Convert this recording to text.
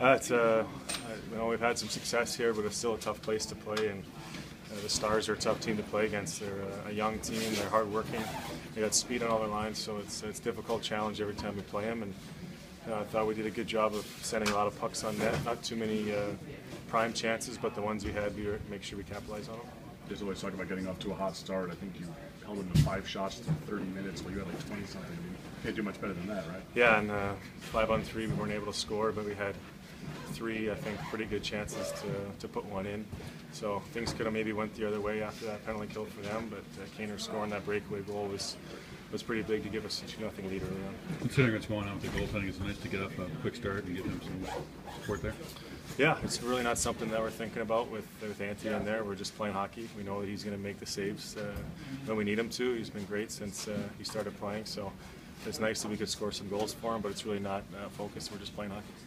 Uh, it's, uh, you know, we've had some success here, but it's still a tough place to play. And uh, the Stars are a tough team to play against. They're uh, a young team. They're hardworking. They got speed on all their lines, so it's it's a difficult challenge every time we play them. And uh, I thought we did a good job of sending a lot of pucks on net. Not too many uh, prime chances, but the ones we had, we make sure we capitalize on them. There's always talk about getting off to a hot start. I think you held them to five shots in 30 minutes, while you had like 20 something. I mean, you can't do much better than that, right? Yeah, and uh, five on three, we weren't able to score, but we had three, I think, pretty good chances to, to put one in. So things could have maybe went the other way after that penalty kill for them, but uh, Kaner scoring that breakaway goal was was pretty big to give us a 2 nothing lead early on. Considering what's going on with the goaltending, it's nice to get up a quick start and give them some support there. Yeah, it's really not something that we're thinking about with with Anthony in there. We're just playing hockey. We know that he's going to make the saves uh, when we need him to. He's been great since uh, he started playing, so it's nice that we could score some goals for him. But it's really not uh, focused. We're just playing hockey.